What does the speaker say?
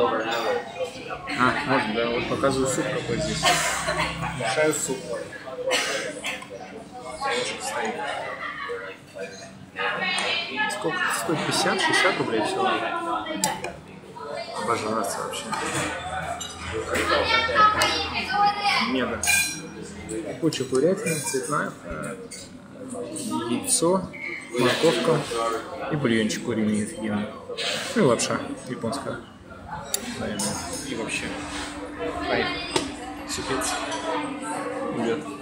А, можно, да. Вот показываю суп какой здесь. Мешаю суп. Сколько стоит? 50, 60 рублей всего. Обожраться вообще. Мега. Куча курятины, цветная, яйцо, морковка и бульончик куриный офигенный. Ну и лапша японская. Наверное. И вообще. Кайф. Супец. Идет.